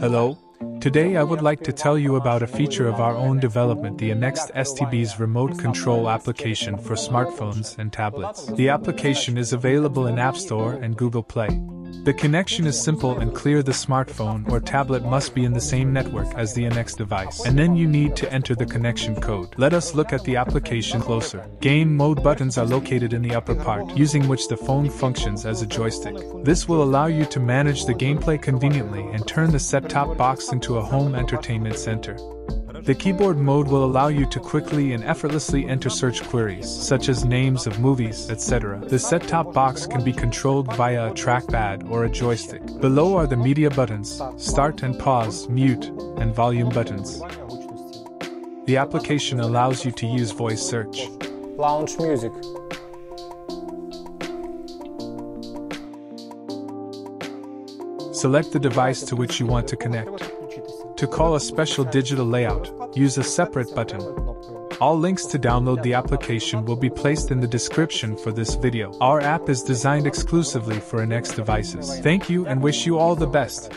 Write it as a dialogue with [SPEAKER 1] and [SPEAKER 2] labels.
[SPEAKER 1] Hello. Today I would like to tell you about a feature of our own development, the inext STB's remote control application for smartphones and tablets. The application is available in App Store and Google Play. The connection is simple and clear. The smartphone or tablet must be in the same network as the inext device. And then you need to enter the connection code. Let us look at the application closer. Game mode buttons are located in the upper part, using which the phone functions as a joystick. This will allow you to manage the gameplay conveniently and turn the set-top box into a home entertainment center. The keyboard mode will allow you to quickly and effortlessly enter search queries, such as names of movies, etc. The set top box can be controlled via a trackpad or a joystick. Below are the media buttons, start and pause, mute, and volume buttons. The application allows you to use voice search.
[SPEAKER 2] Launch music.
[SPEAKER 1] Select the device to which you want to connect. To call a special digital layout, use a separate button. All links to download the application will be placed in the description for this video. Our app is designed exclusively for inext devices. Thank you and wish you all the best.